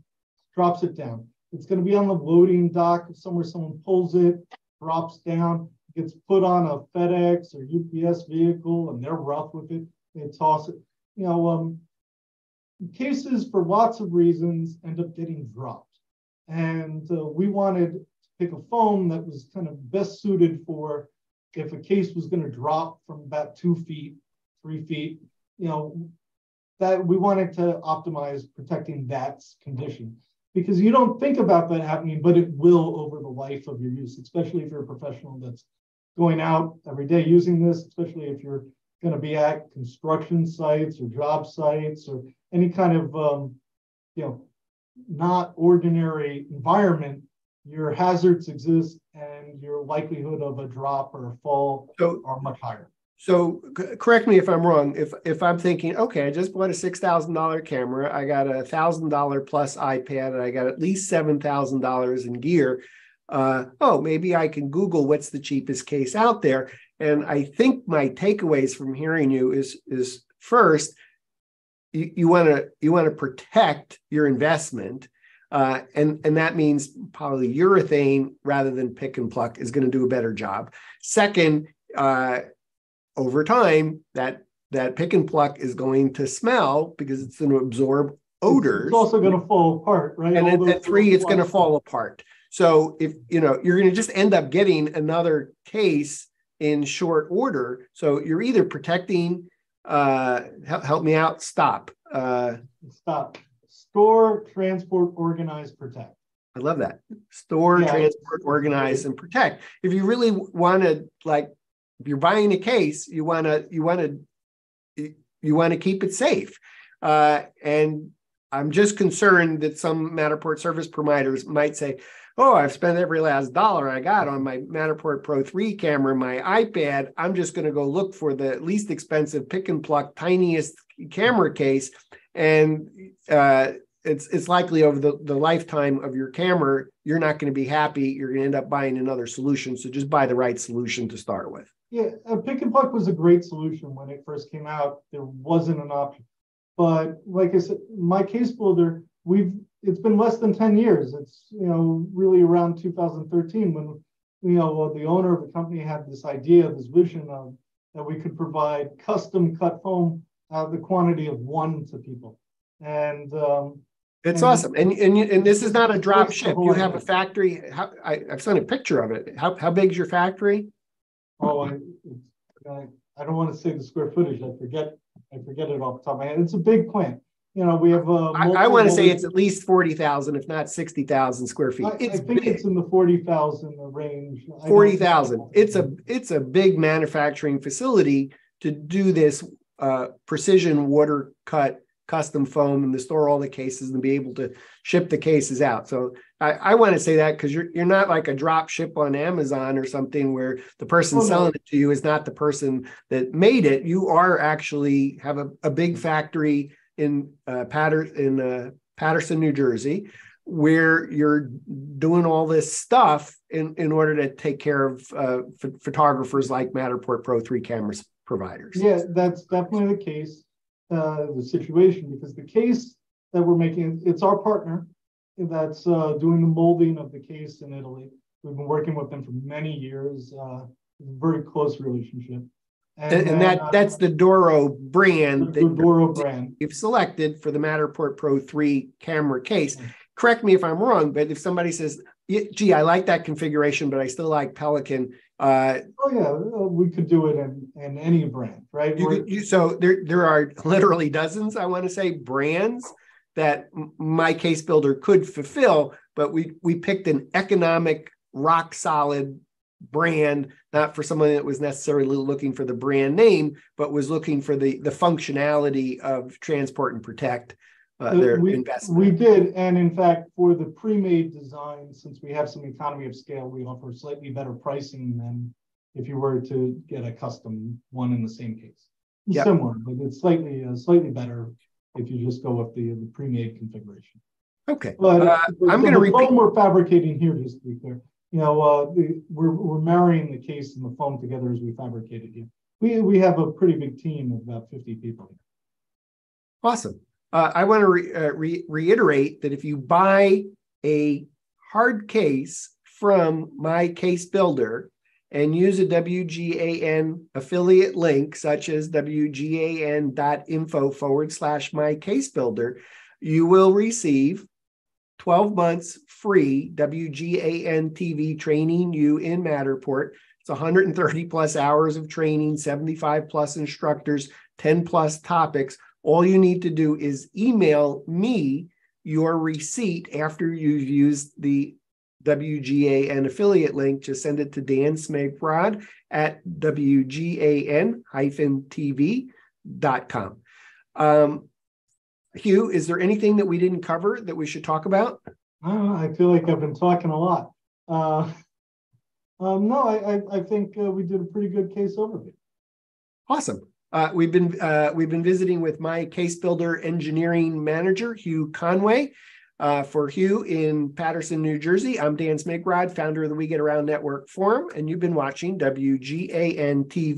drops it down. It's going to be on the loading dock somewhere someone pulls it, drops down, gets put on a FedEx or UPS vehicle, and they're rough with it. They toss it. You know, um, cases for lots of reasons end up getting dropped. And uh, we wanted to pick a foam that was kind of best suited for if a case was going to drop from about two feet, three feet, you know, that we wanted to optimize protecting that condition because you don't think about that happening, but it will over the life of your use, especially if you're a professional that's going out every day using this, especially if you're going to be at construction sites or job sites or any kind of um, you know not ordinary environment your hazards exist and your likelihood of a drop or a fall so, are much higher. So c- correct me if i'm wrong. If if i'm thinking okay i just bought a $6000 camera i got a $1000 plus ipad and i got at least $7000 in gear uh, oh maybe i can google what's the cheapest case out there and I think my takeaways from hearing you is is first, you want to you want to protect your investment, uh, and and that means polyurethane rather than pick and pluck is going to do a better job. Second, uh, over time that that pick and pluck is going to smell because it's going to absorb odors. It's also going to fall apart, right? And at, at three, it's going to fall apart. So if you know you're going to just end up getting another case in short order. So you're either protecting, uh, help, help me out, stop. Uh, stop. Store, transport, organize, protect. I love that. Store, yeah, transport, organize, and protect. If you really want to, like, if you're buying a case, you want to, you want to, you want to keep it safe. Uh, and I'm just concerned that some Matterport service providers might say, oh, I've spent every last dollar I got on my Matterport Pro 3 camera, my iPad. I'm just going to go look for the least expensive pick and pluck, tiniest camera case. And uh, it's it's likely over the, the lifetime of your camera, you're not going to be happy. You're going to end up buying another solution. So just buy the right solution to start with. Yeah, pick and pluck was a great solution when it first came out. There wasn't an option. But like I said, my case builder, we've it's been less than 10 years. It's, you know, really around 2013 when, you know, the owner of the company had this idea, this vision of that we could provide custom cut foam at the quantity of one to people. And um, it's and, awesome. And and, and this is not a drop ship. You have a factory. How, I, have seen a picture of it. How, how big is your factory? Oh, I, I, I don't want to say the square footage. I forget. I forget it off the top of my head. It's a big plant you know, we have. Uh, I, I want to say it's at least forty thousand, if not sixty thousand square feet. I, it's I think big. it's in the forty thousand range. Forty thousand. It's a it's a big manufacturing facility to do this uh, precision water cut custom foam and to store all the cases and be able to ship the cases out. So I, I want to say that because you're you're not like a drop ship on Amazon or something where the person oh, selling no. it to you is not the person that made it. You are actually have a, a big factory in uh, Patter in uh, Paterson, New Jersey, where you're doing all this stuff in, in order to take care of uh, ph- photographers like Matterport Pro 3 cameras providers. Yeah, that's definitely the case, uh, the situation, because the case that we're making, it's our partner that's uh, doing the molding of the case in Italy. We've been working with them for many years, uh, very close relationship. And, and that uh, that's the Doro brand the Doro brand you've selected for the Matterport Pro 3 camera case. Mm-hmm. Correct me if I'm wrong, but if somebody says, gee, I like that configuration, but I still like Pelican. Uh, oh yeah, we could do it in, in any brand, right? You, you, so there there are literally dozens, I want to say, brands that my case builder could fulfill, but we we picked an economic, rock solid brand, not for someone that was necessarily looking for the brand name, but was looking for the the functionality of transport and protect uh, their we, investment. we did, and in fact, for the pre-made design, since we have some economy of scale, we offer slightly better pricing than if you were to get a custom one in the same case. Yep. Similar, but it's slightly uh, slightly better if you just go with the, the pre-made configuration. okay. But Uh, the- I'm gonna repeat- foam we're fabricating here, just to be clear, you know, uh, the, we're, we're marrying the case and the foam together as we fabricate it here. We, we have a pretty big team of about fifty people here. Awesome. Uh, I want to re- uh, re- reiterate that if you buy a hard case from my case builder and use a WGAN affiliate link, such as WGAN.info forward slash my case builder, you will receive 12 months free WGAN TV training you in Matterport. It's 130 plus hours of training, 75 plus instructors, 10 plus topics. All you need to do is email me your receipt after you've used the WGAN affiliate link. Just send it to Dan Smigrod at WGAN-TV.com. Um, Hugh, is there anything that we didn't cover that we should talk about? Uh, I feel like I've been talking a lot. Uh, um, no, I, I, I think uh, we did a pretty good case overview. Awesome. Uh, we've been uh, we've been visiting with my case builder engineering manager Hugh Conway. Uh, for Hugh in Paterson, New Jersey, I'm Dan Smigrod, founder of the We Get Around Network Forum, and you've been watching WGAN TV.